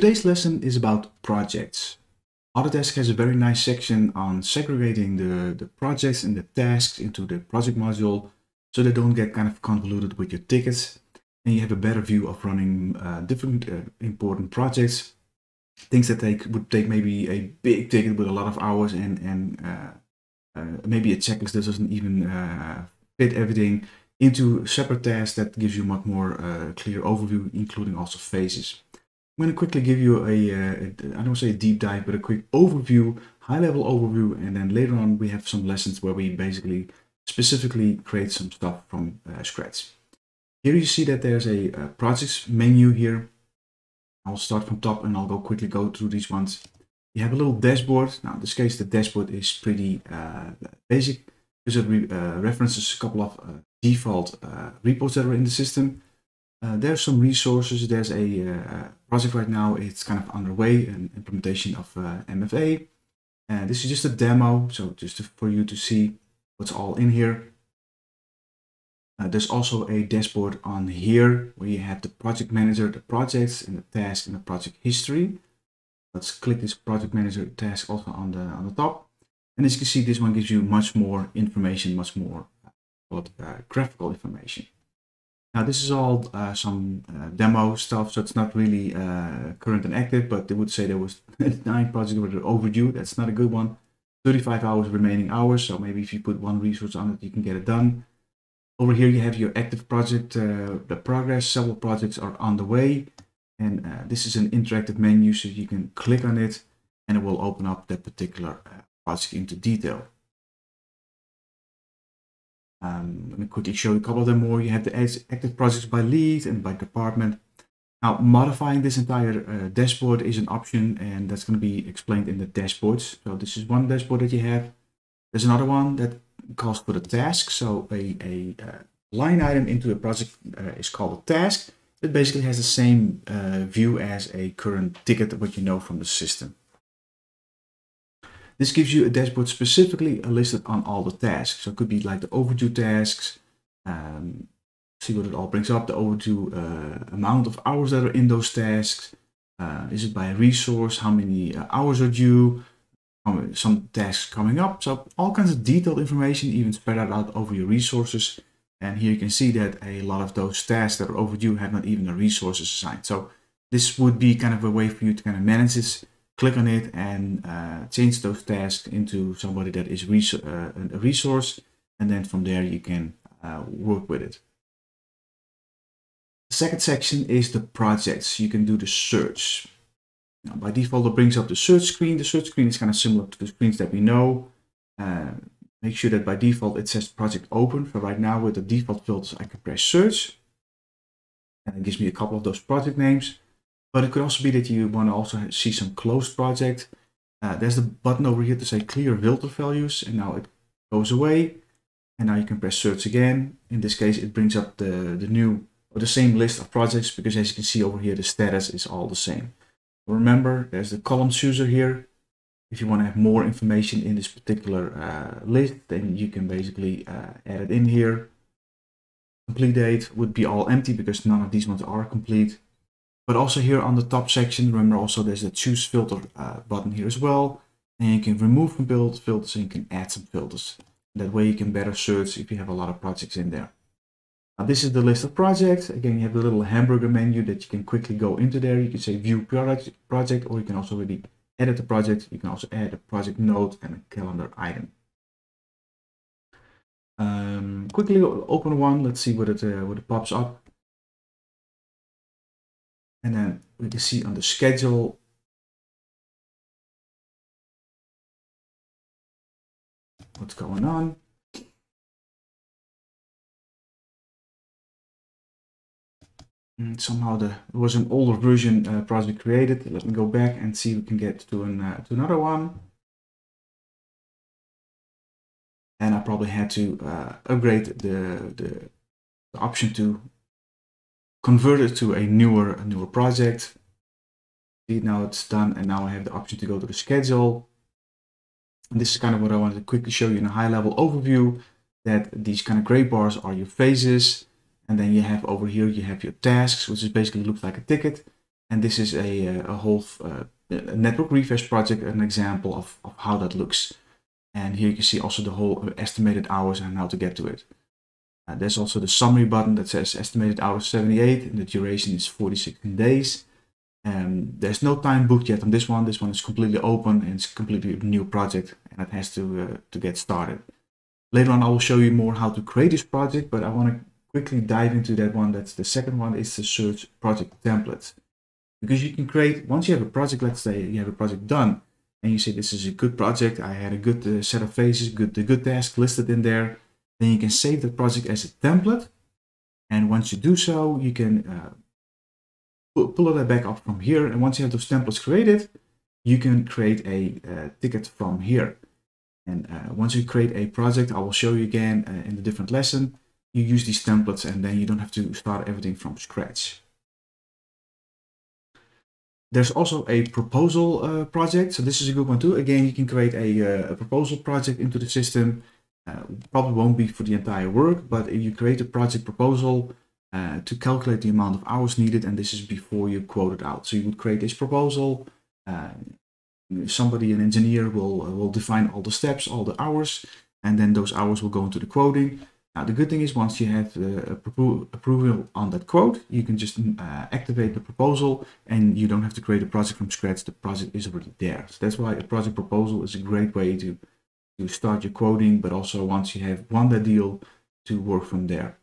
Today's lesson is about projects. Autotask has a very nice section on segregating the, the projects and the tasks into the project module so they don't get kind of convoluted with your tickets and you have a better view of running uh, different uh, important projects. Things that take would take maybe a big ticket with a lot of hours and, and uh, uh maybe a checklist that doesn't even uh, fit everything into separate tasks that gives you much more uh, clear overview, including also phases. I'm going to quickly give you a, uh, a, I don't say a deep dive, but a quick overview, high level overview. And then later on, we have some lessons where we basically specifically create some stuff from uh, scratch. Here you see that there's a, a projects menu here. I'll start from top and I'll go quickly go through these ones. You have a little dashboard. Now in this case, the dashboard is pretty uh, basic because it re uh, references a couple of uh, default uh, repos that are in the system. Uh, there's some resources. There's a uh, project right now. It's kind of underway, an implementation of uh, MFA. And this is just a demo, so just to, for you to see what's all in here. Uh, there's also a dashboard on here where you have the project manager, the projects, and the task and the project history. Let's click this project manager task also on the on the top. And as you can see, this one gives you much more information, much more uh, graphical information. Now this is all uh, some uh, demo stuff, so it's not really uh, current and active, but they would say there was nine projects that were overdue. That's not a good one. 35 hours remaining hours, so maybe if you put one resource on it, you can get it done. Over here you have your active project, uh, the progress, several projects are on the way. And uh, this is an interactive menu, so you can click on it and it will open up that particular uh, project into detail. Um, let me quickly show you a couple of them more. You have the active projects by lead and by department. Now, modifying this entire uh, dashboard is an option, and that's going to be explained in the dashboards. So this is one dashboard that you have. There's another one that calls for the task. So a, a uh, line item into a project uh, is called a task. It basically has the same uh, view as a current ticket, what you know from the system. This gives you a dashboard specifically listed on all the tasks. So it could be like the overdue tasks, um, see what it all brings up, the overdue uh, amount of hours that are in those tasks. Uh, is it by resource? How many uh, hours are due? some tasks coming up. So all kinds of detailed information, even spread out over your resources. And here you can see that a lot of those tasks that are overdue have not even the resources assigned. So this would be kind of a way for you to kind of manage this click on it and uh, change those tasks into somebody that is res uh, a resource. And then from there you can uh, work with it. The second section is the projects. You can do the search. Now, by default, it brings up the search screen. The search screen is kind of similar to the screens that we know. Uh, make sure that by default it says project open. For right now, with the default filters, I can press search. And it gives me a couple of those project names. But it could also be that you want to also see some closed project. Uh, there's the button over here to say clear filter values, and now it goes away. And now you can press search again. In this case, it brings up the, the new or the same list of projects because as you can see over here, the status is all the same. Remember, there's the column chooser here. If you want to have more information in this particular uh, list, then you can basically uh, add it in here. Complete date would be all empty because none of these ones are complete. But also here on the top section, remember also there's a choose filter uh, button here as well. And you can remove from build filters and you can add some filters. That way you can better search if you have a lot of projects in there. Now this is the list of projects. Again, you have the little hamburger menu that you can quickly go into there. You can say view project, or you can also really edit the project. You can also add a project note and a calendar item. Um, quickly open one. Let's see what it, uh, what it pops up. And then we can see on the schedule what's going on. And somehow the, there was an older version uh, project created. Let me go back and see if we can get to, an, uh, to another one. And I probably had to uh, upgrade the, the, the option to convert it to a newer, a newer project. See, now it's done and now I have the option to go to the schedule. And this is kind of what I wanted to quickly show you in a high level overview that these kind of gray bars are your phases. And then you have over here, you have your tasks, which is basically looks like a ticket. And this is a, a whole uh, a network refresh project, an example of, of how that looks. And here you can see also the whole estimated hours and how to get to it. Uh, there's also the summary button that says estimated hours 78 and the duration is 46 days. Um, there's no time booked yet on this one. This one is completely open and it's completely a new project and it has to, uh, to get started. Later on I will show you more how to create this project, but I want to quickly dive into that one. That's the second one is the search project template. Because you can create, once you have a project, let's say you have a project done, and you say this is a good project, I had a good uh, set of phases, good the good task listed in there, then you can save the project as a template. And once you do so, you can uh, pull it back up from here. And once you have those templates created, you can create a uh, ticket from here. And uh, once you create a project, I will show you again uh, in the different lesson, you use these templates and then you don't have to start everything from scratch. There's also a proposal uh, project. So this is a good one too. Again, you can create a, uh, a proposal project into the system. Uh, probably won't be for the entire work, but if you create a project proposal uh, to calculate the amount of hours needed, and this is before you quote it out. So you would create this proposal. Uh, somebody, an engineer, will will define all the steps, all the hours, and then those hours will go into the quoting. Now, the good thing is once you have uh, approval on that quote, you can just uh, activate the proposal and you don't have to create a project from scratch. The project is already there. So that's why a project proposal is a great way to, to start your quoting, but also once you have won the deal to work from there.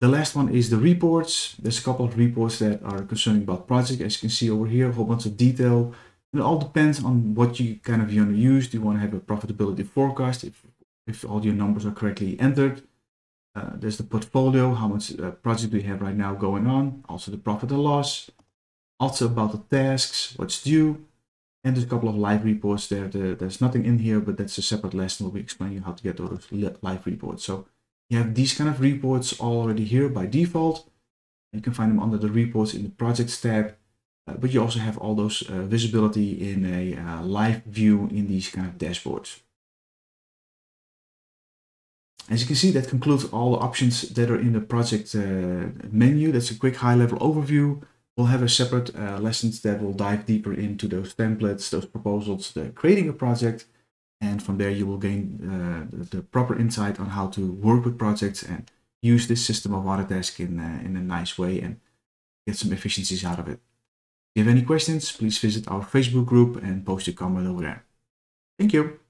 The last one is the reports. There's a couple of reports that are concerning about project. As you can see over here, a whole bunch of detail. It all depends on what you kind of you want to use. Do you want to have a profitability forecast? If if all your numbers are correctly entered. Uh, there's the portfolio, how much uh, project we have right now going on, also the profit and loss, also about the tasks, what's due, and there's a couple of live reports there. The, there's nothing in here, but that's a separate lesson. We'll be explaining you how to get those live reports. So you have these kind of reports already here by default. You can find them under the reports in the projects tab, uh, but you also have all those uh, visibility in a uh, live view in these kind of dashboards. As you can see, that concludes all the options that are in the project uh, menu. That's a quick high-level overview. We'll have a separate uh, lessons that will dive deeper into those templates, those proposals, the creating a project. And from there, you will gain uh, the, proper insight on how to work with projects and use this system of Autotask in, uh, in a nice way and get some efficiencies out of it. If you have any questions, please visit our Facebook group and post your comment over there. Thank you.